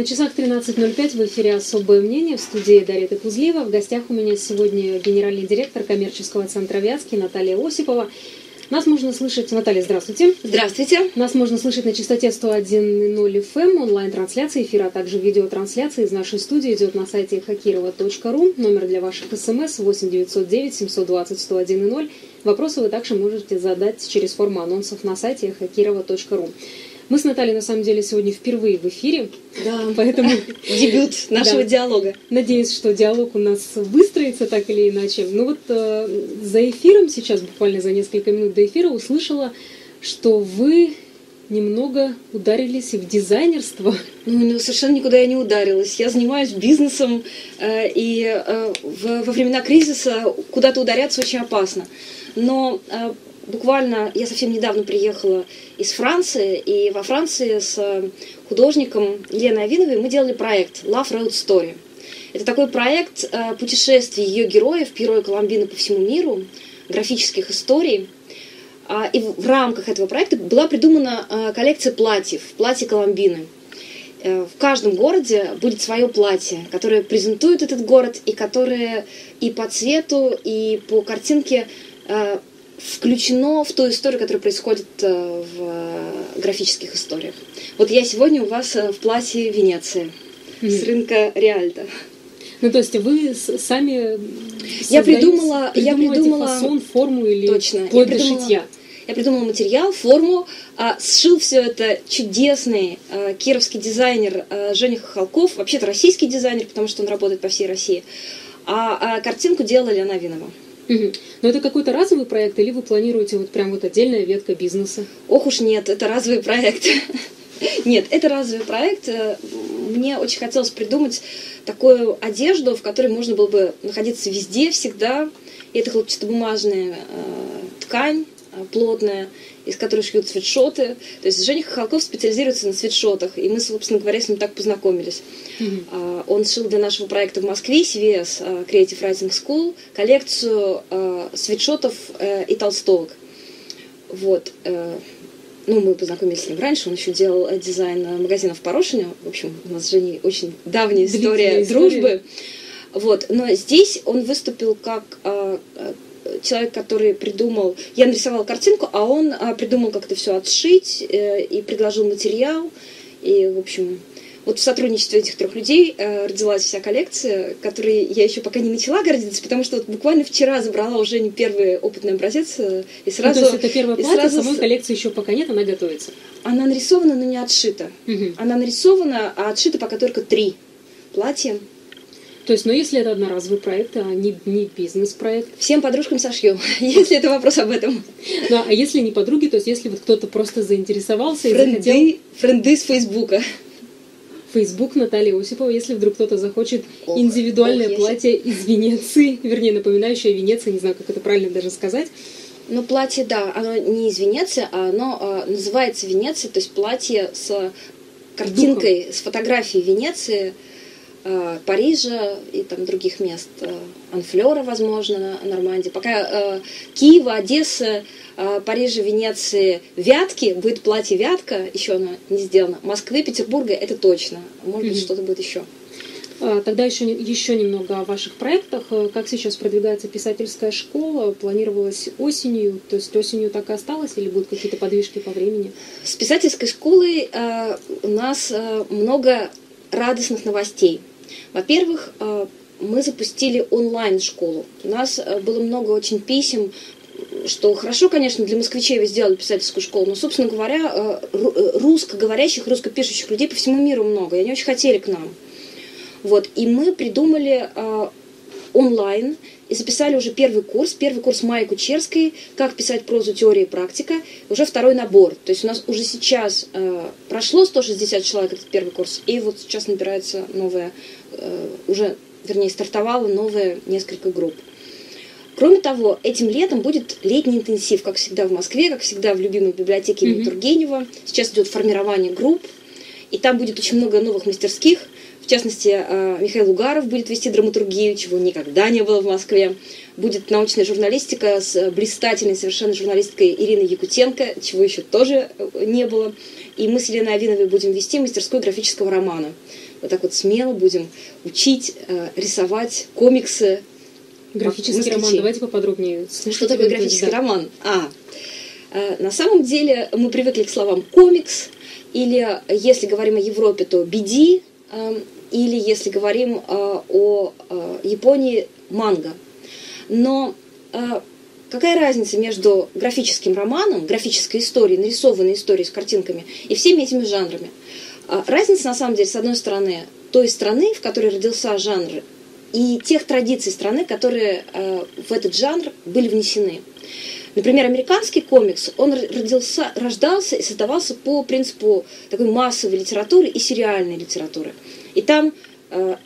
На часах 13.05 в эфире «Особое мнение» в студии Дарья Кузлева. В гостях у меня сегодня генеральный директор коммерческого центра «Вятский» Наталья Осипова. Нас можно слышать... Наталья, здравствуйте. Здравствуйте. Нас можно слышать на частоте 101.0 FM, онлайн-трансляции эфира, а также видеотрансляции из нашей студии идет на сайте хакирова.ру. Номер для ваших смс 8 909 720 101.0. Вопросы вы также можете задать через форму анонсов на сайте хакирова.ру. Мы с Натальей, на самом деле, сегодня впервые в эфире. Да, поэтому дебют нашего да. диалога. Надеюсь, что диалог у нас выстроится так или иначе. Ну вот э, за эфиром сейчас, буквально за несколько минут до эфира, услышала, что вы немного ударились в дизайнерство. Ну, ну, совершенно никуда я не ударилась. Я занимаюсь бизнесом, э, и э, в, во времена кризиса куда-то ударяться очень опасно. Но э, буквально я совсем недавно приехала из Франции, и во Франции с э, художником Леной Авиновой мы делали проект Love Road Story. Это такой проект э, путешествий ее героев, героя Коломбины по всему миру, графических историй. А, и в рамках этого проекта была придумана э, коллекция платьев, платья Коломбины. В каждом городе будет свое платье, которое презентует этот город и которое и по цвету, и по картинке включено в ту историю, которая происходит э, в графических историях. Вот я сегодня у вас э, в платье Венеции mm-hmm. с рынка Реальто. Ну, то есть вы сами я придумала, я придумала фасон, форму или точно, я придумала, шитья? Я придумала материал, форму, а сшил все это чудесный а, кировский дизайнер а, Женя Хохолков, вообще-то российский дизайнер, потому что он работает по всей России, а, а картинку делала Лена Винова. Угу. Но это какой-то разовый проект или вы планируете вот прям вот отдельная ветка бизнеса? Ох уж нет, это разовый проект. Нет, это разовый проект. Мне очень хотелось придумать такую одежду, в которой можно было бы находиться везде, всегда. И это хлопчатобумажная э, ткань, э, плотная, из которой шьют свитшоты. То есть Женя Хохолков специализируется на свитшотах, и мы, собственно говоря, с ним так познакомились. Mm-hmm. Он шил для нашего проекта в Москве, CVS а, Creative Writing School, коллекцию а, свитшотов э, и толстовок. Вот. Э, ну, мы познакомились с ним раньше, он еще делал э, дизайн магазинов в Порошине. В общем, у нас с Женей очень давняя история, история дружбы. Вот. Но здесь он выступил как человек, который придумал, я нарисовала картинку, а он а, придумал как-то все отшить э, и предложил материал. И, в общем, вот в сотрудничестве этих трех людей э, родилась вся коллекция, которой я еще пока не начала гордиться, потому что вот буквально вчера забрала уже не первый опытный образец э, и сразу. Ну, то есть это первое платье, сразу... самой коллекции еще пока нет, она готовится. Она нарисована, но не отшита. Угу. Она нарисована, а отшита пока только три платья. То есть, ну, если это одноразовый проект, а не, не бизнес-проект. Всем подружкам сошьем, если это вопрос об этом. Ну, а если не подруги, то есть, если вот кто-то просто заинтересовался френды, и захотел... Френды с Фейсбука. Фейсбук Натальи Осипова, если вдруг кто-то захочет ох, индивидуальное ох, платье из Венеции, вернее, напоминающее Венецию, не знаю, как это правильно даже сказать. Ну, платье, да, оно не из Венеции, а оно а, называется Венеция, то есть платье с картинкой, Духом. с фотографией Венеции – Парижа и там других мест, э, Анфлера, возможно, Нормандии. Пока э, Киева, Одесса, Парижа, Венеции, Вятки, будет платье Вятка, еще оно не сделано. Москвы, Петербурга, это точно. Может быть, mm-hmm. что-то будет еще. А, тогда еще, еще немного о ваших проектах. Как сейчас продвигается писательская школа? Планировалось осенью, то есть осенью так и осталось или будут какие-то подвижки по времени? С писательской школой э, у нас э, много радостных новостей. Во-первых, э, мы запустили онлайн-школу. У нас э, было много очень писем, что хорошо, конечно, для москвичей вы сделали писательскую школу, но, собственно говоря, э, русскоговорящих, русскопишущих людей по всему миру много, и они очень хотели к нам. Вот, и мы придумали онлайн и записали уже первый курс, первый курс Майи Кучерской «Как писать прозу, теория и практика», уже второй набор. То есть у нас уже сейчас э, прошло 160 человек этот первый курс, и вот сейчас набирается новая, э, уже, вернее, стартовало новое несколько групп. Кроме того, этим летом будет летний интенсив, как всегда в Москве, как всегда в любимой библиотеке имени mm-hmm. Тургенева. Сейчас идет формирование групп, и там будет очень много новых мастерских – частности, э, Михаил Угаров будет вести драматургию, чего никогда не было в Москве. Будет научная журналистика с блистательной совершенно журналисткой Ириной Якутенко, чего еще тоже э, не было. И мы с Еленой Авиновой будем вести мастерскую графического романа. Вот так вот смело будем учить, рисовать комиксы. Графический роман, давайте поподробнее. Слушайте, Что такое графический да. роман? А, на самом деле мы привыкли к словам комикс, или если говорим о Европе, то BD, или если говорим э, о э, Японии, манго. Но э, какая разница между графическим романом, графической историей, нарисованной историей с картинками и всеми этими жанрами? Разница, на самом деле, с одной стороны, той страны, в которой родился жанр, и тех традиций страны, которые в этот жанр были внесены. Например, американский комикс, он родился, рождался и создавался по принципу такой массовой литературы и сериальной литературы. И там э,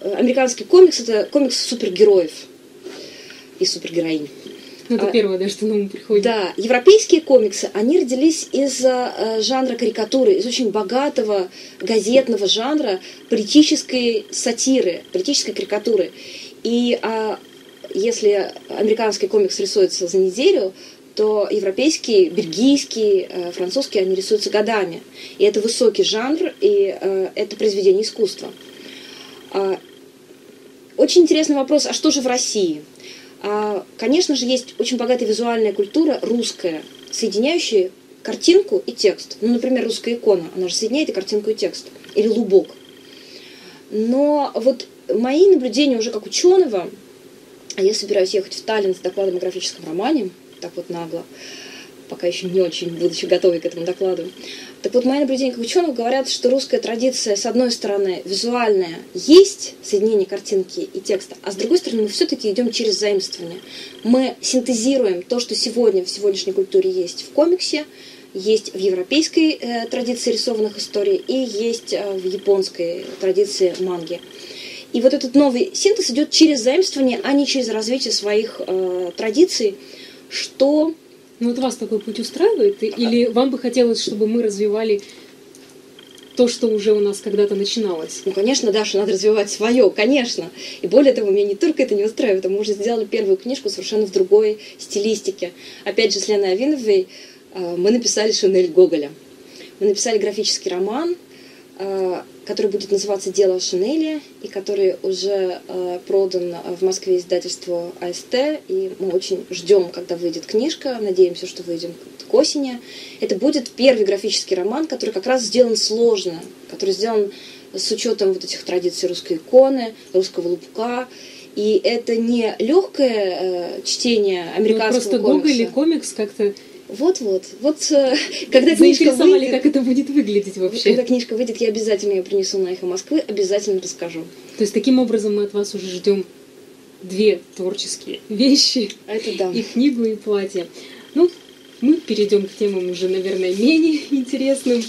американский комикс – это комикс супергероев и супергероинь. Ну, это а, первое, да, что нам приходит. Да, европейские комиксы, они родились из э, жанра карикатуры, из очень богатого газетного жанра политической сатиры, политической карикатуры. И а, если американский комикс рисуется за неделю, то европейский, бельгийский, э, французский, они рисуются годами. И это высокий жанр, и э, это произведение искусства. А, очень интересный вопрос, а что же в России? А, конечно же, есть очень богатая визуальная культура русская, соединяющая картинку и текст. Ну, например, русская икона, она же соединяет и картинку, и текст. Или лубок. Но вот мои наблюдения уже как ученого, а я собираюсь ехать в Таллин с докладом о графическом романе, так вот нагло, пока еще не очень, будучи готовой к этому докладу. Так вот, мои наблюдения как ученых говорят, что русская традиция, с одной стороны, визуальная, есть соединение картинки и текста, а с другой стороны, мы все-таки идем через заимствование. Мы синтезируем то, что сегодня в сегодняшней культуре есть в комиксе, есть в европейской э, традиции рисованных историй и есть э, в японской традиции манги. И вот этот новый синтез идет через заимствование, а не через развитие своих э, традиций, что... Ну вот вас такой путь устраивает? Или вам бы хотелось, чтобы мы развивали то, что уже у нас когда-то начиналось. Ну, конечно, Даша, надо развивать свое, конечно. И более того, меня не только это не устраивает, а мы уже сделали первую книжку совершенно в другой стилистике. Опять же, с Леной Авиновой э, мы написали «Шинель Гоголя». Мы написали графический роман, который будет называться «Дело о Шинели», и который уже э, продан в Москве издательству АСТ, и мы очень ждем, когда выйдет книжка, надеемся, что выйдем к осени. Это будет первый графический роман, который как раз сделан сложно, который сделан с учетом вот этих традиций русской иконы, русского лупка, и это не легкое э, чтение американского ну, просто комикса. Просто Google или комикс как-то вот-вот. Вот э, когда книжка выйдет... как это будет выглядеть вообще. Когда книжка выйдет, я обязательно ее принесу на «Эхо Москвы», обязательно расскажу. То есть таким образом мы от вас уже ждем две творческие вещи. Это да. И книгу, и платье. Ну, мы перейдем к темам уже, наверное, менее интересным,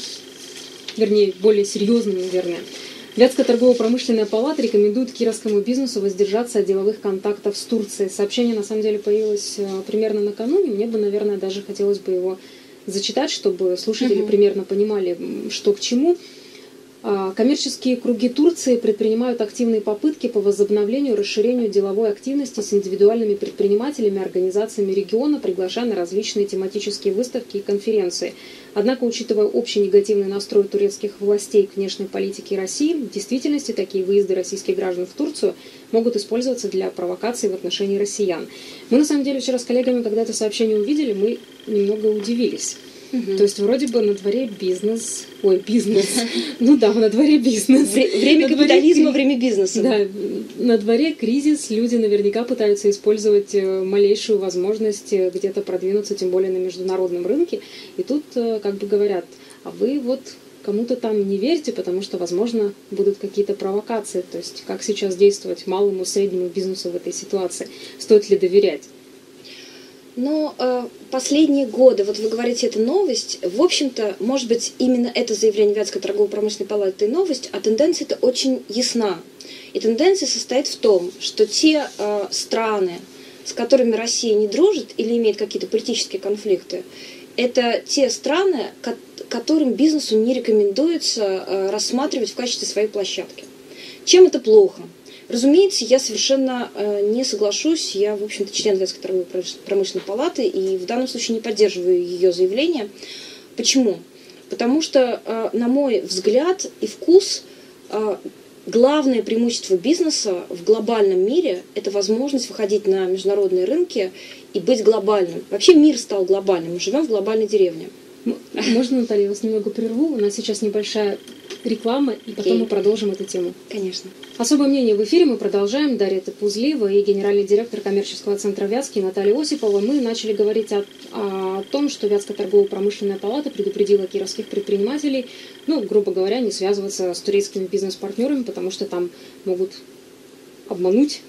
вернее, более серьезным, наверное. Вятская торгово-промышленная палата рекомендует кировскому бизнесу воздержаться от деловых контактов с Турцией. Сообщение, на самом деле, появилось э, примерно накануне. Мне бы, наверное, даже хотелось бы его зачитать, чтобы слушатели угу. примерно понимали, что к чему. А, коммерческие круги Турции предпринимают активные попытки по возобновлению и расширению деловой активности с индивидуальными предпринимателями, организациями региона, приглашая на различные тематические выставки и конференции. Однако, учитывая общий негативный настрой турецких властей к внешней политике России, в действительности такие выезды российских граждан в Турцию могут использоваться для провокации в отношении россиян. Мы, на самом деле, вчера с коллегами, когда это сообщение увидели, мы немного удивились. Угу. То есть вроде бы на дворе бизнес, ой, бизнес, ну да, на дворе бизнес. Время капитализма, время бизнеса. Да, на дворе кризис, люди наверняка пытаются использовать э, малейшую возможность э, где-то продвинуться, тем более на международном рынке. И тут э, как бы говорят, а вы вот кому-то там не верьте, потому что, возможно, будут какие-то провокации. То есть как сейчас действовать малому, среднему бизнесу в этой ситуации? Стоит ли доверять? Но э, последние годы, вот вы говорите, это новость, в общем-то, может быть, именно это заявление Вятской торгово-промышленной палаты и новость, а тенденция это очень ясна. И тенденция состоит в том, что те э, страны, с которыми Россия не дружит или имеет какие-то политические конфликты, это те страны, которым бизнесу не рекомендуется э, рассматривать в качестве своей площадки. Чем это плохо? Разумеется, я совершенно э, не соглашусь. Я, в общем-то, член Вятской промышленной палаты и в данном случае не поддерживаю ее заявление. Почему? Потому что, э, на мой взгляд и вкус, э, главное преимущество бизнеса в глобальном мире – это возможность выходить на международные рынки и быть глобальным. Вообще мир стал глобальным, мы живем в глобальной деревне. Можно, Наталья, я вас немного прерву? У нас сейчас небольшая реклама, и потом okay. мы продолжим эту тему. Конечно. Особое мнение в эфире мы продолжаем. Дарья Топузлива и генеральный директор коммерческого центра Вятский Наталья Осипова. Мы начали говорить о, о том, что Вятская торгово-промышленная палата предупредила кировских предпринимателей, ну, грубо говоря, не связываться с турецкими бизнес-партнерами, потому что там могут обмануть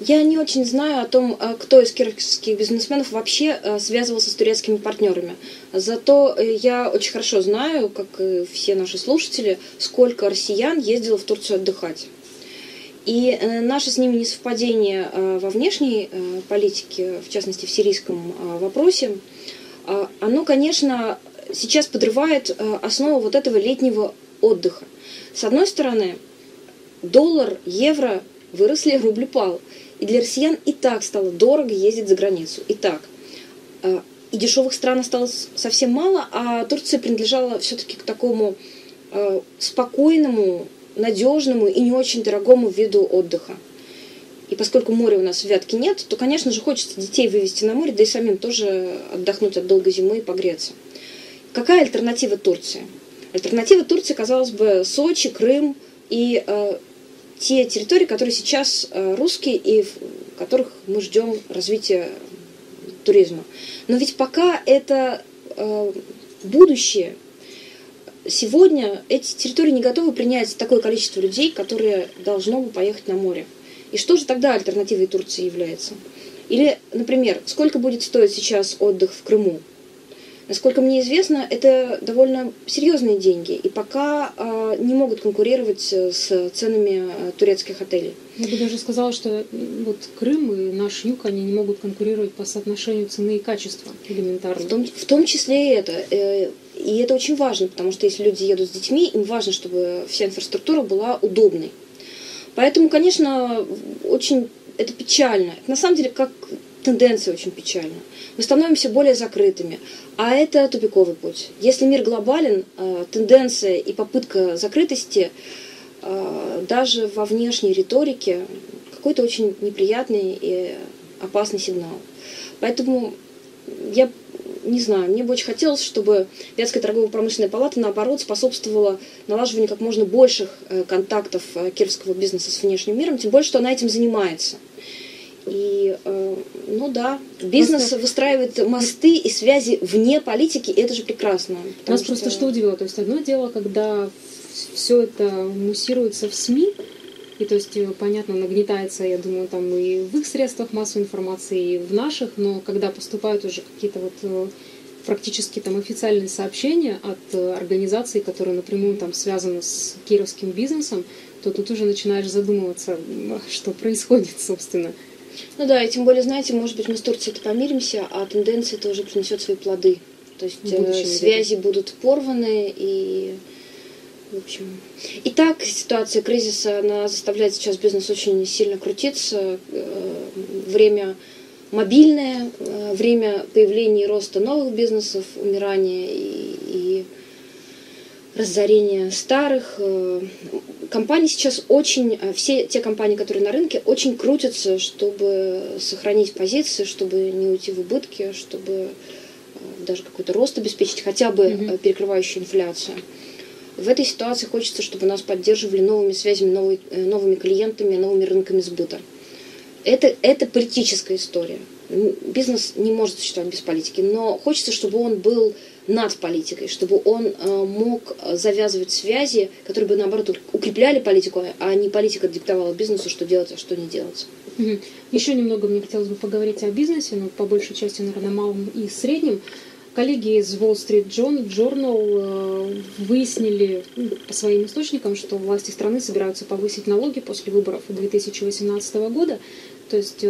я не очень знаю о том, э, кто из кировских бизнесменов вообще э, связывался с турецкими партнерами. Зато э, я очень хорошо знаю, как и все наши слушатели, сколько россиян ездило в Турцию отдыхать. И наше с ними несовпадение во внешней политике, в частности в сирийском вопросе, оно, конечно, сейчас подрывает основу вот этого летнего отдыха. С одной стороны, доллар, евро выросли, рубль упал. И для россиян и так стало дорого ездить за границу. И так. А, и дешевых стран осталось совсем мало, а Турция принадлежала все-таки к такому а, спокойному, надежному и не очень дорогому виду отдыха. И поскольку моря у нас в Вятке нет, то, конечно же, хочется детей вывести на море, да и самим тоже отдохнуть от долгой зимы и погреться. Какая альтернатива Турции? Альтернатива Турции, казалось бы, Сочи, Крым и э, те территории, которые сейчас э, русские и в которых мы ждем развития туризма. Но ведь пока это э, будущее, сегодня эти территории не готовы принять такое количество людей, которые должно бы поехать на море. И что же тогда альтернативой Турции является? Или, например, сколько будет стоить сейчас отдых в Крыму? Насколько мне известно, это довольно серьезные деньги, и пока э, не могут конкурировать э, с ценами э, турецких отелей. Я бы даже сказала, что вот Крым и наш юг, они не могут конкурировать по соотношению цены и качества элементарно. В том, в том числе и это. Э, и это очень важно, потому что если люди едут с детьми, им важно, чтобы вся инфраструктура была удобной. Поэтому, конечно, очень это печально. Это на самом деле как тенденция очень печальна. Мы становимся более закрытыми, а это тупиковый путь. Если мир глобален, э, тенденция и попытка закрытости э, даже во внешней риторике какой-то очень неприятный и опасный сигнал. Поэтому я не знаю, мне бы очень хотелось, чтобы Вятская торгово-промышленная палата, наоборот, способствовала налаживанию как можно больших э, контактов кировского бизнеса с внешним миром, тем более, что она этим занимается. И, э, ну да, бизнес просто... выстраивает мосты и связи вне политики, и это же прекрасно. Нас что... просто что удивило, то есть одно дело, когда все это муссируется в СМИ, и то есть, э, понятно, нагнетается, я думаю, там и в их средствах массовой информации, и в наших, но когда поступают уже какие-то вот э, практически там официальные сообщения от организаций, которые напрямую там связаны с кировским бизнесом, то тут уже начинаешь задумываться, что происходит, собственно. Ну да, и тем более, знаете, может быть, мы с Турцией-то помиримся, а тенденция тоже принесет свои плоды. То есть э, связи да. будут порваны и в общем. Итак, ситуация кризиса, она заставляет сейчас бизнес очень сильно крутиться. Э, время мобильное, э, время появления и роста новых бизнесов, умирания и, и разорения старых. Компании сейчас очень, э, все те компании, которые на рынке, очень крутятся, чтобы сохранить позиции, чтобы не уйти в убытки, чтобы э, даже какой-то рост обеспечить, хотя бы mm-hmm. перекрывающий инфляцию. В этой ситуации хочется, чтобы нас поддерживали новыми связями, новый, новыми клиентами, новыми рынками сбыта. Это, это политическая история. Бизнес не может существовать без политики, но хочется, чтобы он был над политикой, чтобы он э, мог завязывать связи, которые бы, наоборот, укрепляли политику, а не политика диктовала бизнесу, что делать, а что не делать. Еще немного мне хотелось бы поговорить о бизнесе, но по большей части, наверное, малом и среднем. Коллеги из Wall Street Journal э, выяснили ну, по своим источникам, что власти страны собираются повысить налоги после выборов 2018 года. То есть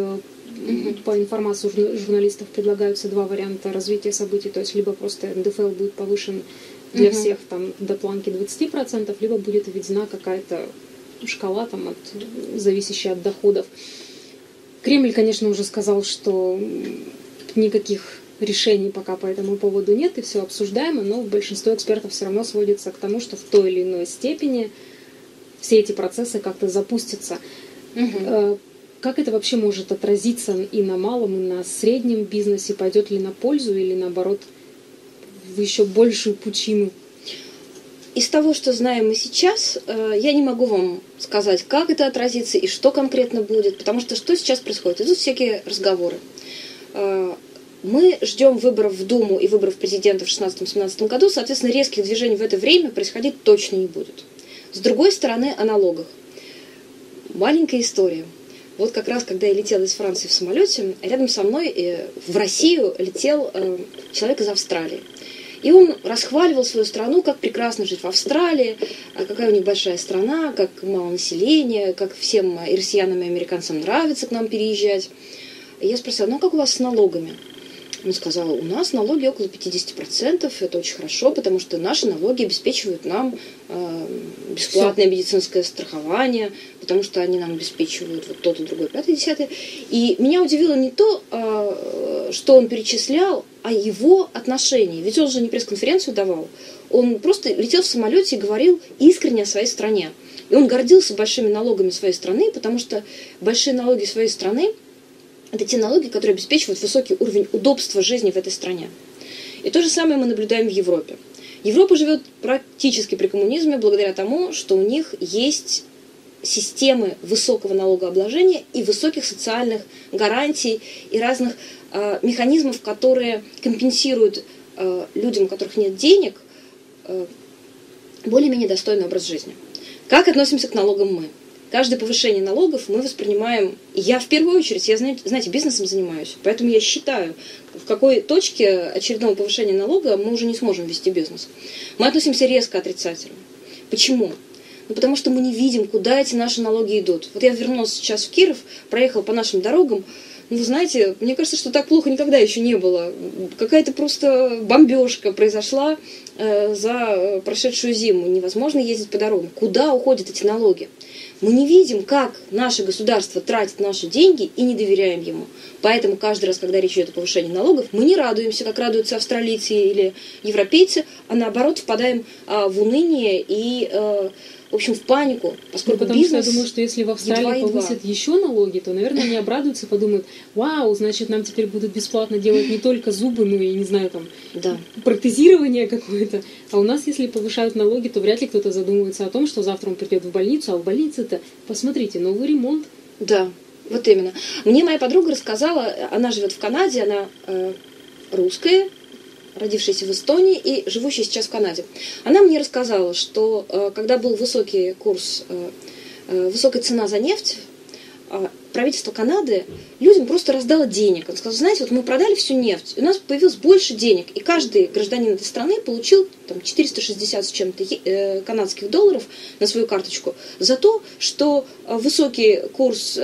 по информации журналистов предлагаются два варианта развития событий, то есть либо просто НДФЛ будет повышен для угу. всех там до планки 20%, либо будет введена какая-то шкала там от, зависящая от доходов. Кремль, конечно, уже сказал, что никаких решений пока по этому поводу нет, и все обсуждаемо, но большинство экспертов все равно сводится к тому, что в той или иной степени все эти процессы как-то запустятся. Угу. Как это вообще может отразиться и на малом, и на среднем бизнесе? Пойдет ли на пользу или наоборот в еще большую пучину? Из того, что знаем мы сейчас, э, я не могу вам сказать, как это отразится и что конкретно будет, потому что что сейчас происходит? Идут всякие разговоры. Э, мы ждем выборов в Думу и выборов президента в 2016-2017 году, соответственно, резких движений в это время происходить точно не будет. С другой стороны, о налогах. Маленькая история. Вот как раз, когда я летела из Франции в самолете, рядом со мной э, в Россию летел э, человек из Австралии. И он расхваливал свою страну, как прекрасно жить в Австралии, а какая у них большая страна, как мало населения, как всем и россиянам, и американцам нравится к нам переезжать. И я спросила, ну а как у вас с налогами? Он сказал, у нас налоги около 50%, это очень хорошо, потому что наши налоги обеспечивают нам э, бесплатное Все. медицинское страхование, потому что они нам обеспечивают вот то-то, другое, пятое, десятое. И меня удивило не то, э, что он перечислял, а его отношение. Ведь он же не пресс-конференцию давал, он просто летел в самолете и говорил искренне о своей стране. И он гордился большими налогами своей страны, потому что большие налоги своей страны – это те налоги, которые обеспечивают высокий уровень удобства жизни в этой стране. И то же самое мы наблюдаем в Европе. Европа живет практически при коммунизме благодаря тому, что у них есть системы высокого налогообложения и высоких социальных гарантий и разных э, механизмов, которые компенсируют э, людям, у которых нет денег, э, более-менее достойный образ жизни. Как относимся к налогам мы? Каждое повышение налогов мы воспринимаем, я в первую очередь, я, знаете, бизнесом занимаюсь, поэтому я считаю, в какой точке очередного повышения налога мы уже не сможем вести бизнес. Мы относимся резко отрицательно. Почему? Ну, потому что мы не видим, куда эти наши налоги идут. Вот я вернулась сейчас в Киров, проехала по нашим дорогам, ну, знаете, мне кажется, что так плохо никогда еще не было. Какая-то просто бомбежка произошла э, за прошедшую зиму. Невозможно ездить по дорогам. Куда уходят эти налоги? Мы не видим, как наше государство тратит наши деньги и не доверяем ему. Поэтому каждый раз, когда речь идет о повышении налогов, мы не радуемся, как радуются австралийцы или европейцы, а наоборот впадаем а, в уныние и а, в общем, в панику, поскольку ну, потому бизнес... что я думаю, что если в Австралии повысят еще налоги, то, наверное, они обрадуются, подумают, вау, значит, нам теперь будут бесплатно делать не только зубы, ну и, не знаю, там, да. протезирование какое-то. А у нас, если повышают налоги, то вряд ли кто-то задумывается о том, что завтра он придет в больницу, а в больнице-то, посмотрите, новый ремонт. Да, вот именно. Мне моя подруга рассказала, она живет в Канаде, она э, русская, родившаяся в Эстонии и живущая сейчас в Канаде. Она мне рассказала, что э, когда был высокий курс, э, э, высокая цена за нефть, правительство Канады людям просто раздало денег. Он сказал, знаете, вот мы продали всю нефть, и у нас появилось больше денег, и каждый гражданин этой страны получил там, 460 с чем-то канадских долларов на свою карточку за то, что высокий курс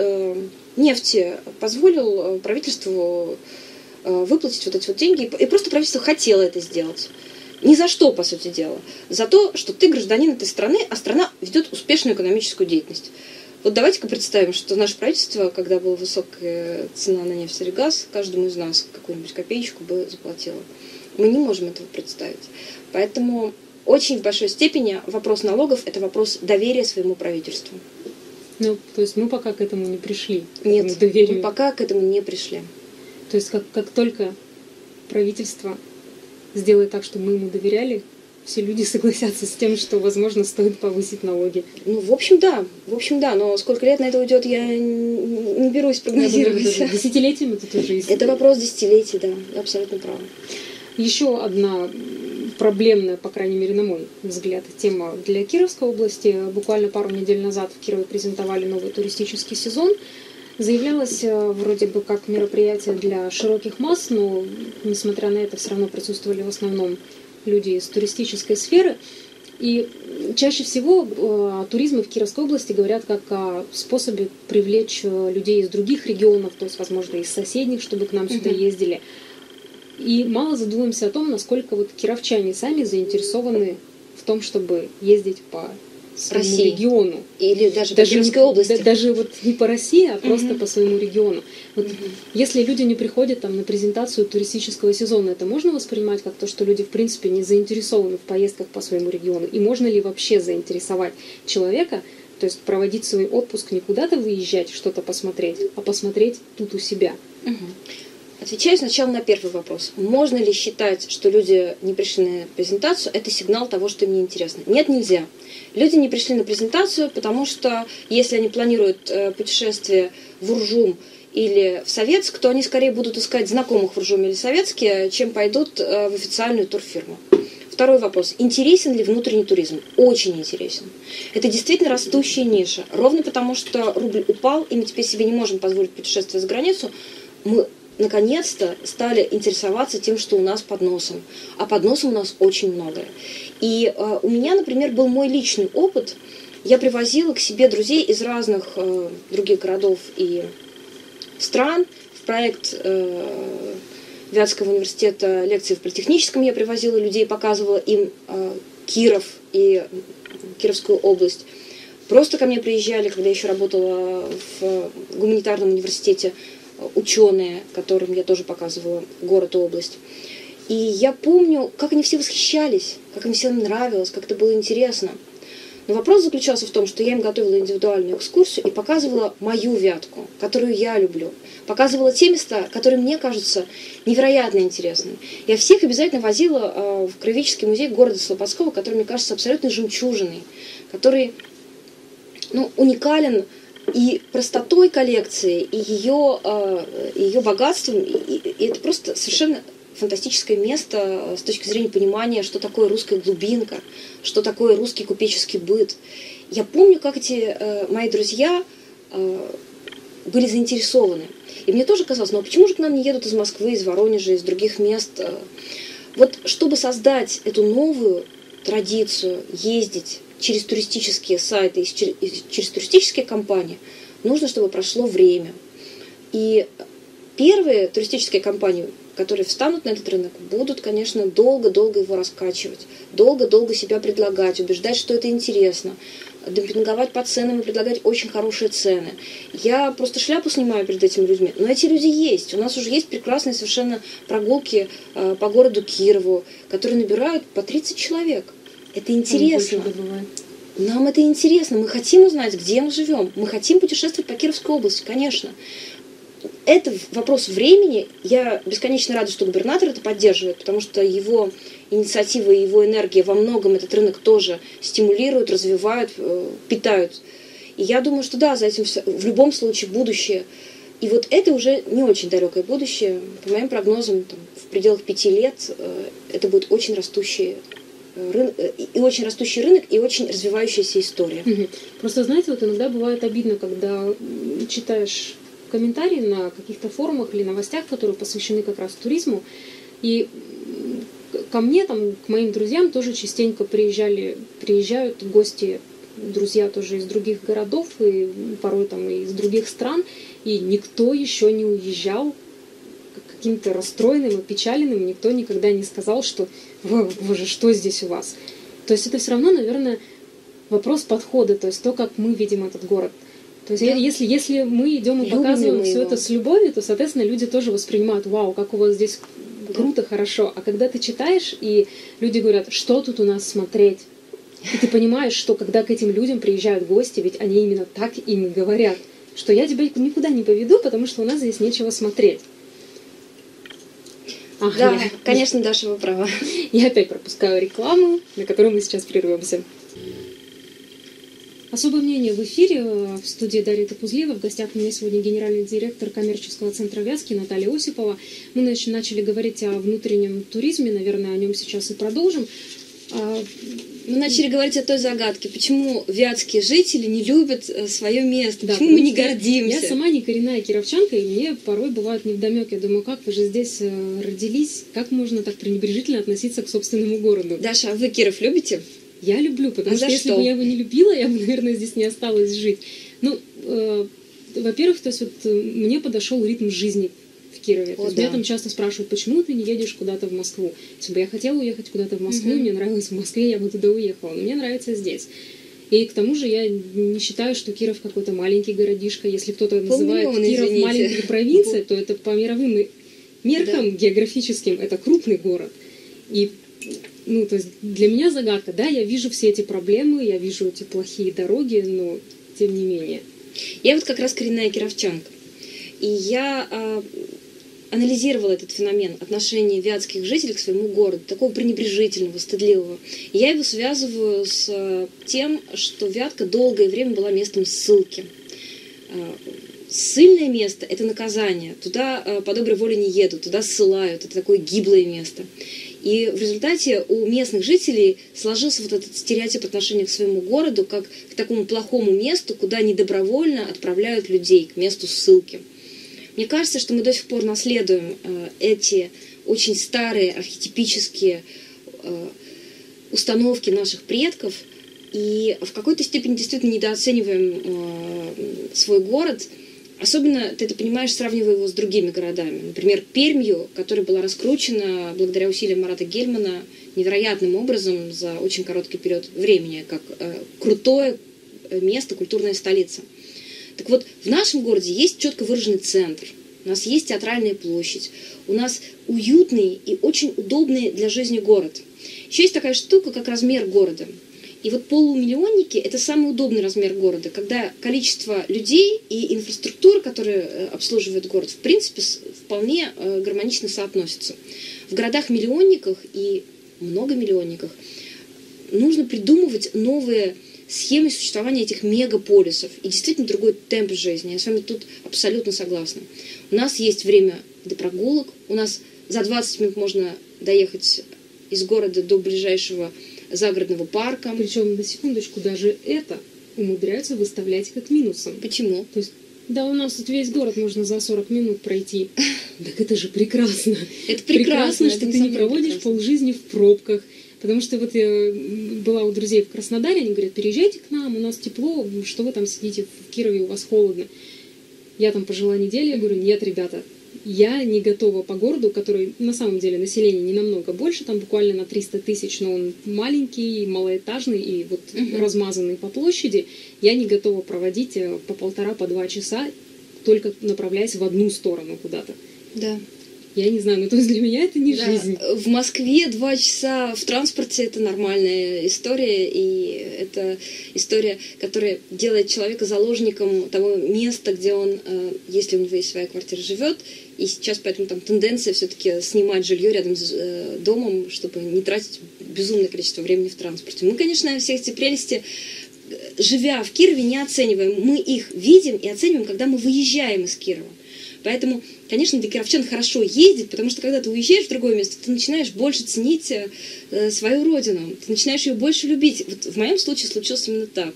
нефти позволил правительству выплатить вот эти вот деньги. И просто правительство хотело это сделать. Ни за что, по сути дела. За то, что ты гражданин этой страны, а страна ведет успешную экономическую деятельность. Вот давайте-ка представим, что наше правительство, когда была высокая цена на нефть или газ, каждому из нас какую-нибудь копеечку бы заплатило. Мы не можем этого представить. Поэтому очень в большой степени вопрос налогов – это вопрос доверия своему правительству. Ну, то есть мы пока к этому не пришли. Нет, мы пока к этому не пришли. То есть как, как только правительство сделает так, чтобы мы ему доверяли, все люди согласятся с тем, что, возможно, стоит повысить налоги. Ну, в общем, да. В общем, да. Но сколько лет на это уйдет, я не берусь прогнозировать. Думаю, десятилетиями это тоже есть. Это вопрос десятилетий, да. Абсолютно правы. Еще одна проблемная, по крайней мере, на мой взгляд, тема для Кировской области. Буквально пару недель назад в Кирове презентовали новый туристический сезон – Заявлялось э, вроде бы как мероприятие для широких масс, но, несмотря на это, все равно присутствовали в основном люди из туристической сферы. И чаще всего э, о туризме в Кировской области говорят как о способе привлечь э, людей из других регионов, то есть, возможно, из соседних, чтобы к нам сюда ездили. И мало задумываемся о том, насколько вот кировчане сами заинтересованы в том, чтобы ездить по своему России. региону. Или даже, Даже, по Кировской области. да- даже вот не по России, а просто по своему региону. Вот Мгм. если люди не приходят там на презентацию туристического сезона, это можно воспринимать как то, что люди в принципе не заинтересованы в поездках по своему региону? И можно ли вообще заинтересовать человека, то есть проводить свой отпуск не куда-то выезжать, что-то посмотреть, а посмотреть тут у себя? Мгм. Отвечаю сначала на первый вопрос. Можно ли считать, что люди не пришли на презентацию, это сигнал того, что им не интересно? Нет, нельзя. Люди не пришли на презентацию, потому что если они планируют э, путешествие в Уржум или в Советск, то они скорее будут искать знакомых в Уржуме или Советске, чем пойдут э, в официальную турфирму. Второй вопрос. Интересен ли внутренний туризм? Очень интересен. Это действительно растущая ниша. Ровно потому, что рубль упал, и мы теперь себе не можем позволить путешествовать за границу, мы наконец-то стали интересоваться тем, что у нас под носом. А под носом у нас очень многое. И э, у меня, например, был мой личный опыт. Я привозила к себе друзей из разных э, других городов и стран в проект э, Вятского университета лекции в политехническом. Я привозила людей, показывала им э, Киров и Кировскую область. Просто ко мне приезжали, когда я еще работала в гуманитарном университете, ученые, которым я тоже показывала город и область. И я помню, как они все восхищались, как им всем нравилось, как это было интересно. Но вопрос заключался в том, что я им готовила индивидуальную экскурсию и показывала мою вятку, которую я люблю. Показывала те места, которые мне кажутся невероятно интересными. Я всех обязательно возила э, в Краеведческий музей города Слободского, который мне кажется абсолютно жемчужиной, который ну, уникален и простотой коллекции, и ее, э, ее богатством. И, и- это просто совершенно фантастическое место э, с точки зрения понимания, что такое русская глубинка, что такое русский купеческий быт. Я помню, как эти э, мои друзья были заинтересованы. И мне тоже казалось, ну а почему же к нам не едут из Москвы, из Воронежа, из других мест? Вот чтобы создать эту новую традицию, ездить через туристические сайты, через туристические компании, нужно, чтобы прошло время. И первые туристические компании, которые встанут на этот рынок, будут, конечно, долго-долго его раскачивать, долго-долго себя предлагать, убеждать, что это интересно, демпинговать по ценам и предлагать очень хорошие цены. Я просто шляпу снимаю перед этими людьми, но эти люди есть. У нас уже есть прекрасные совершенно прогулки э, по городу Кирову, которые набирают по 30 человек. Это интересно. Нам это интересно. Мы хотим узнать, где мы живем. Мы хотим путешествовать по Кировской области, конечно. Это вопрос времени. Я бесконечно рада, что губернатор это поддерживает, потому что его инициатива и его энергия во многом этот рынок тоже стимулируют, развивают, э, питают. И я думаю, что да, за этим в любом случае будущее. И вот это уже не очень далекое будущее. По моим прогнозам, там, в пределах пяти лет э, это будет очень растущий э, и очень растущий рынок, и очень развивающаяся история. Просто, знаете, вот иногда бывает обидно, когда читаешь комментарии на каких-то форумах или новостях, которые посвящены как раз туризму, и ко мне, там, к моим друзьям тоже частенько приезжали, приезжают гости, друзья тоже из других городов, и порой там и из других стран, и никто еще не уезжал каким-то расстроенным, опечаленным, никто никогда не сказал, что «О, боже, что здесь у вас? То есть это все равно, наверное, вопрос подхода, то есть то, как мы видим этот город. То есть Да. если, если мы идем и Любим показываем все его? это с любовью, то, соответственно, люди тоже воспринимают, вау, как у вас здесь круто, хорошо. А когда ты читаешь, и люди говорят, что тут у нас смотреть, и ты понимаешь, что когда к этим людям приезжают гости, ведь они именно так им и говорят, что я тебя никуда не поведу, потому что у нас здесь нечего смотреть. Ах, Да, я- конечно, Даша, вы права. я опять пропускаю рекламу, на которую мы сейчас прервемся. Особое мнение в эфире в студии Дарья Топузлева. В гостях у меня сегодня генеральный директор коммерческого центра Вятки Наталья Осипова. Мы нач- начали говорить о внутреннем туризме, наверное, о нем сейчас и продолжим. А, Мы начали говорить о той загадке, почему вятские жители не любят свое место, Да, почему мы не что гордимся. Я сама не коренная кировчанка, и мне порой бывает невдомек. Я думаю, как вы же здесь э, родились, как можно так пренебрежительно относиться к собственному городу? Даша, а вы Киров любите? Я люблю, потому А что за если что? бы я его не любила, я бы, наверное, здесь не осталась жить. Ну, э, во-первых, то есть вот э, мне подошел ритм жизни Кирове. О, То есть да. меня там часто спрашивают, почему ты не едешь куда-то в Москву? Бы я хотела уехать куда-то в Москву, Мгм. мне нравилось в Москве, я бы туда уехала. Но мне нравится здесь. И к тому же я не считаю, что Киров какой-то маленький городишко. Если кто-то называет Киров извините. маленькой провинцией, то это по мировым меркам географическим это крупный город. И ну, то есть для меня загадка, да, я вижу все эти проблемы, я вижу эти плохие дороги, но тем не менее. Я вот как раз коренная кировчанка. И я а, анализировала этот феномен отношения вятских жителей к своему городу, такого пренебрежительного, стыдливого. И я его связываю с а, тем, что Вятка долгое время была местом ссылки. А, Ссыльное место – это наказание. Туда а, по доброй воле не едут, туда ссылают. Это такое гиблое место. И в результате у местных жителей сложился вот этот стереотип отношения к своему городу как к такому плохому месту, куда недобровольно отправляют людей, к месту ссылки. Мне кажется, что мы до сих пор наследуем э, эти очень старые архетипические э, установки наших предков и в какой-то степени действительно недооцениваем э, свой город. Особенно ты это понимаешь, сравнивая его с другими городами. Например, Пермью, которая была раскручена благодаря усилиям Марата Гельмана невероятным образом за очень короткий период времени, как крутое место, культурная столица. Так вот, в нашем городе есть четко выраженный центр. У нас есть театральная площадь. У нас уютный и очень удобный для жизни город. Еще есть такая штука, как размер города. И вот полумиллионники – это самый удобный размер города, когда количество людей и инфраструктура, которые э, обслуживают город, в принципе, вполне э, гармонично соотносятся. В городах-миллионниках и многомиллионниках нужно придумывать новые схемы существования этих мегаполисов и действительно другой темп жизни. Я с вами тут абсолютно согласна. У нас есть время для прогулок, у нас за 20 минут можно доехать из города до ближайшего загородного парка. Причем, на секундочку, даже это умудряются выставлять как минусом. Почему? То есть, да, у нас тут весь город можно за 40 минут пройти. Так это же прекрасно. Это прекрасно, что это ты не проводишь прекрасно. полжизни в пробках. Потому что вот я была у друзей в Краснодаре, они говорят, переезжайте к нам, у нас тепло, что вы там сидите в Кирове, у вас холодно. Я там пожила неделю, я говорю, нет, ребята, я не готова по городу, который на самом деле население не намного больше, там буквально на 300 тысяч, но он маленький, малоэтажный и вот Мгм. размазанный по площади, я не готова проводить э, по полтора, по два часа, только направляясь в одну сторону куда-то. Да. Я не знаю, ну то есть для меня это не Да, жизнь. В Москве два часа в транспорте это нормальная история, и это история, которая делает человека заложником того места, где он, э, если у него есть своя квартира, живет. И сейчас поэтому там тенденция все-таки снимать жилье рядом с э, домом, чтобы не тратить безумное количество времени в транспорте. Мы, конечно, все эти прелести э, живя в Кирове, не оцениваем. Мы их видим и оцениваем, когда мы выезжаем из Кирова. Поэтому, конечно, для кировчан хорошо ездить, потому что когда ты уезжаешь в другое место, ты начинаешь больше ценить э, свою родину, ты начинаешь ее больше любить. Вот в моем случае случилось именно так.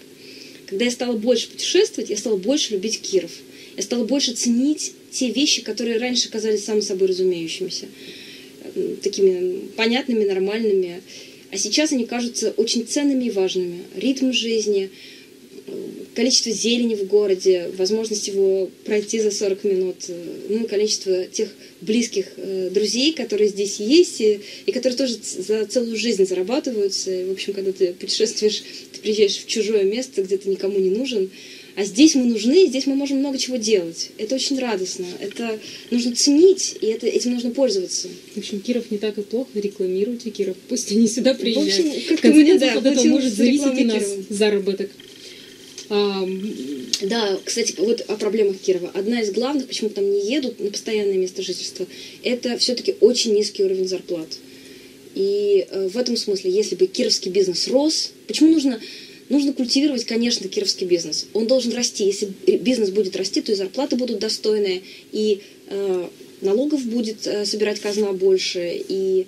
Когда я стала больше путешествовать, я стала больше любить Киров. Я стала больше ценить те вещи, которые раньше казались сами собой разумеющимися, э, такими понятными, нормальными. А сейчас они кажутся очень ценными и важными. Ритм жизни, количество зелени в городе, возможность его пройти за 40 минут, э, ну и количество тех близких э, друзей, которые здесь есть, и, и которые тоже за целую жизнь зарабатываются. И, в общем, когда ты путешествуешь, ты приезжаешь в чужое место, где ты никому не нужен, а здесь мы нужны, и здесь мы можем много чего делать. Это очень радостно, это нужно ценить, и это, этим нужно пользоваться. В общем, Киров не так и плохо, рекламируйте Киров, пусть они сюда приезжают. общем, В как-то конце мне, да, хватило может зависеть рекламы нас Кирова. заработок. А, Да, кстати, вот о проблемах Кирова. Одна из главных, почему там не едут на постоянное место жительства, это все-таки очень низкий уровень зарплат. И э, в этом смысле, если бы кировский бизнес рос, почему нужно, нужно культивировать, конечно, кировский бизнес? Он должен расти. Если бизнес будет расти, то и зарплаты будут достойные, и э, налогов будет э, собирать казна больше, и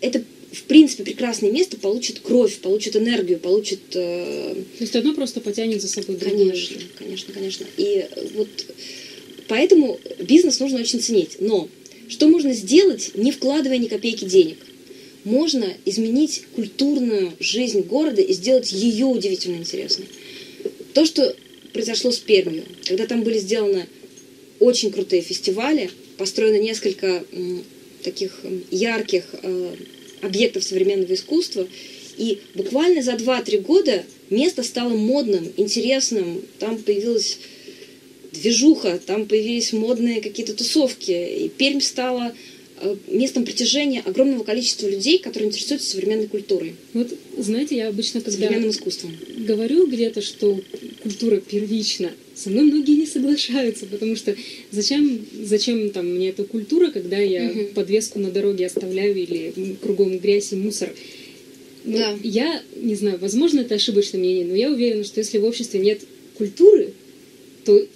это в принципе прекрасное место получит кровь, получит энергию, получит э, то есть одно просто потянет за собой другое. Конечно, конечно, конечно. И э, вот поэтому бизнес нужно очень ценить. Но что можно сделать, не вкладывая ни копейки денег? Можно изменить культурную жизнь города и сделать ее удивительно интересной. То, что произошло с Пермью, когда там были сделаны очень крутые фестивали, построено несколько таких ярких э, объектов современного искусства, и буквально за 2-3 года место стало модным, интересным, там появилась движуха, там появились модные какие-то тусовки, и Пермь стала э, местом притяжения огромного количества людей, которые интересуются современной культурой. Вот, знаете, я обычно, когда современным искусством. говорю где-то, что культура первична, со мной многие не соглашаются, потому что зачем, зачем там мне эта культура, когда я угу. подвеску на дороге оставляю или кругом грязь и мусор. Ну, да. Я не знаю, возможно, это ошибочное мнение, но я уверена, что если в обществе нет культуры, то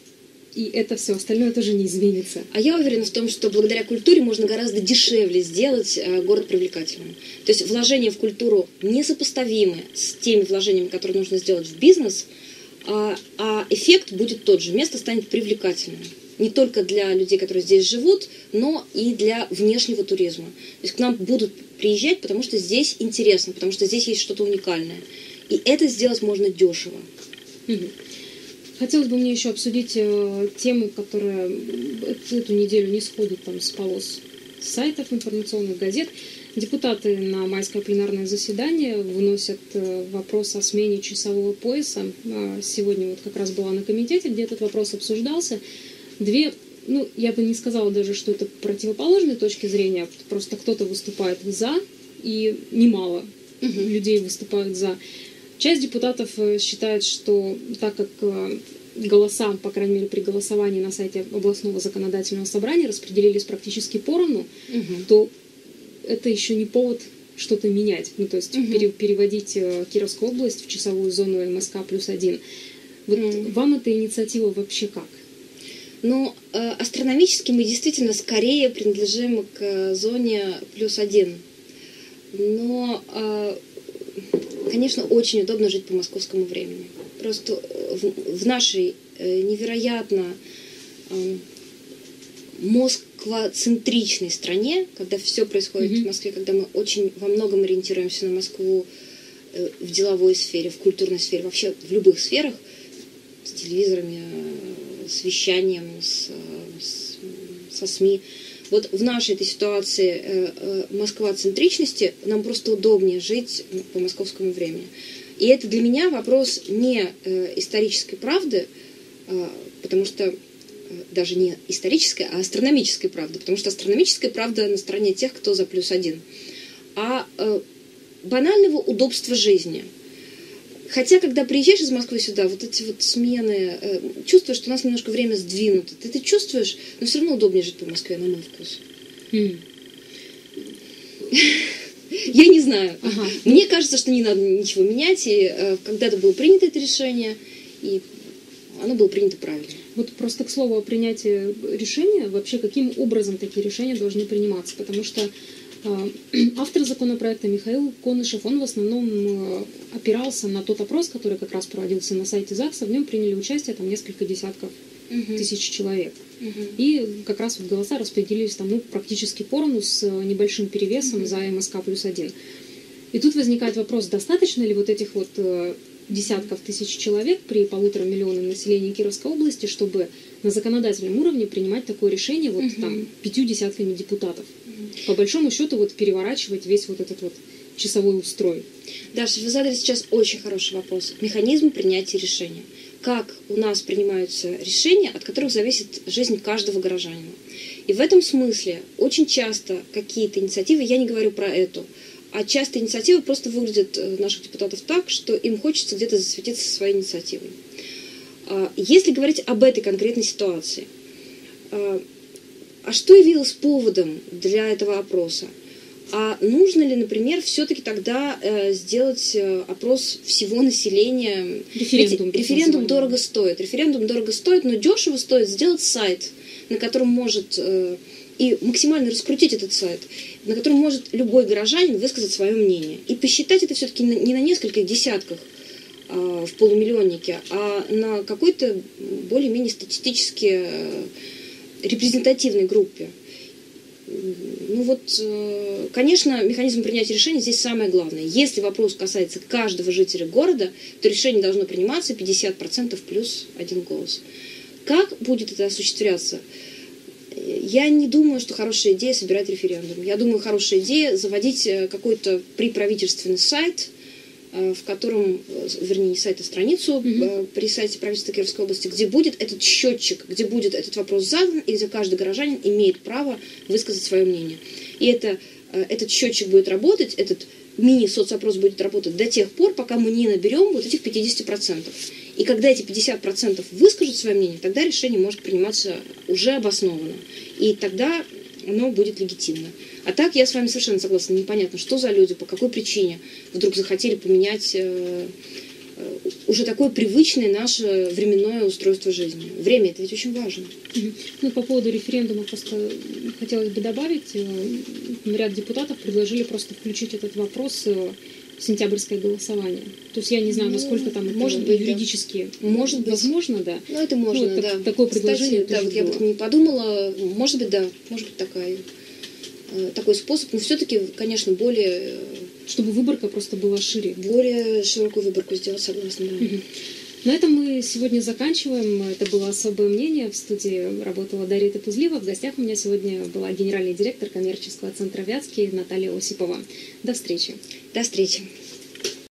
и это все остальное тоже не изменится. А я уверена в том, что благодаря культуре можно гораздо дешевле сделать э, город привлекательным. То есть вложения в культуру несопоставимы с теми вложениями, которые нужно сделать в бизнес, а, а эффект будет тот же. Место станет привлекательным. Не только для людей, которые здесь живут, но и для внешнего туризма. То есть к нам будут приезжать, потому что здесь интересно, потому что здесь есть что-то уникальное. И это сделать можно дешево. Хотелось бы мне еще обсудить э, тему, которая эту неделю не сходит там с полос сайтов, информационных газет. Депутаты на майское пленарное заседание выносят э, вопрос о смене часового пояса. А, сегодня вот как раз была на комитете, где этот вопрос обсуждался. Две, ну, я бы не сказала даже, что это противоположные точки зрения, просто кто-то выступает за, и немало угу. людей выступают за. Часть депутатов э, считает, что так как э, голоса, по крайней мере, при голосовании на сайте областного законодательного собрания распределились практически поровну, угу. то это еще не повод что-то менять. Ну, то есть угу. пере, переводить э, Кировскую область в часовую зону МСК плюс один. Вот угу. вам эта инициатива вообще как? Ну, астрономически мы действительно скорее принадлежим к зоне плюс один. Но конечно, очень удобно жить по московскому времени. Просто э, в, в нашей э, невероятно э, москвоцентричной стране, когда все происходит mm-hmm. в Москве, когда мы очень во многом ориентируемся на Москву э, в деловой сфере, в культурной сфере, вообще в любых сферах, с телевизорами, э, с вещанием, с, э, с, со СМИ, вот в нашей этой ситуации э, э, Москва-центричности нам просто удобнее жить по московскому времени. И это для меня вопрос не э, исторической правды, потому что даже не исторической, а астрономической правды, потому что астрономическая правда на стороне тех, кто за плюс один, а банального удобства жизни – Хотя, когда приезжаешь из Москвы сюда, вот эти вот смены, э, чувствуешь, что у нас немножко время сдвинуто. Ты это чувствуешь, но все равно удобнее жить по Москве, на мой вкус. Mm. Я не знаю. Ага. Мне кажется, что не надо ничего менять. И э, когда-то было принято это решение, и оно было принято правильно. Вот просто к слову о принятии решения, вообще каким образом такие решения должны приниматься? Потому что а, автор законопроекта Михаил Конышев, он в основном э, опирался на тот опрос, который как раз проводился на сайте ЗАГСа. В нем приняли участие там несколько десятков угу. тысяч человек. Угу. И как раз вот голоса распределились там, ну, практически поровну с э, небольшим перевесом угу. за МСК плюс один. И тут возникает вопрос, достаточно ли вот этих вот э, десятков тысяч человек при полутора миллионам населения Кировской области, чтобы на законодательном уровне принимать такое решение вот угу. там пятью десятками депутатов. Угу. По большому счету вот переворачивать весь вот этот вот часовой устрой. Даша, вы задали сейчас очень хороший вопрос. Механизм принятия решения. Как у нас принимаются решения, от которых зависит жизнь каждого горожанина. И в этом смысле очень часто какие-то инициативы, я не говорю про эту, а часто инициативы просто выглядят э, наших депутатов так, что им хочется где-то засветиться своей инициативой. А, если говорить об этой конкретной ситуации, а, а что явилось поводом для этого опроса? А нужно ли, например, все-таки тогда э, сделать э, опрос всего населения? Референдум. Ведь референдум дорого стоит. Референдум дорого стоит, но дешево стоит сделать сайт, на котором может э, и максимально раскрутить этот сайт, на котором может любой горожанин высказать свое мнение. И посчитать это все-таки не на нескольких десятках а, в полумиллионнике, а на какой-то более-менее статистически э, репрезентативной группе. Ну вот, э, конечно, механизм принятия решений здесь самое главное. Если вопрос касается каждого жителя города, то решение должно приниматься 50% плюс один голос. Как будет это осуществляться? Я не думаю, что хорошая идея собирать референдум. Я думаю, хорошая идея заводить э, какой-то приправительственный сайт, э, в котором, э, вернее, не сайт, а страницу mm-hmm. при сайте правительства Кировской области, где будет этот счетчик, где будет этот вопрос задан, и где каждый горожанин имеет право высказать свое мнение. И это, этот счетчик будет работать, этот мини-соцопрос будет работать до тех пор, пока мы не наберем вот этих 50%. И когда эти 50% выскажут свое мнение, тогда решение может приниматься уже обоснованно. И тогда оно будет легитимно. А так я с вами совершенно согласна. Непонятно, что за люди, по какой причине вдруг захотели поменять э, э, уже такое привычное наше временное устройство жизни. Время это ведь очень важно. Ну, по поводу референдума просто хотелось бы добавить, э, ряд депутатов предложили просто включить этот вопрос сентябрьское голосование. То есть я не знаю, насколько там это может быть, юридически да. может быть. возможно, да. Ну, это можно, ну, да. такое предложение Кстати, да, вот я бы не подумала, может быть, да, может быть такая, э, такой способ, но все-таки, конечно, более... Э, Чтобы выборка просто была шире. Более широкую выборку сделать, согласна, да. Угу. На этом мы сегодня заканчиваем. Это было особое мнение. В студии работала Дарья Топузлива. В гостях у меня сегодня была генеральный директор коммерческого центра Вятский Наталья Осипова. До встречи. До встречи.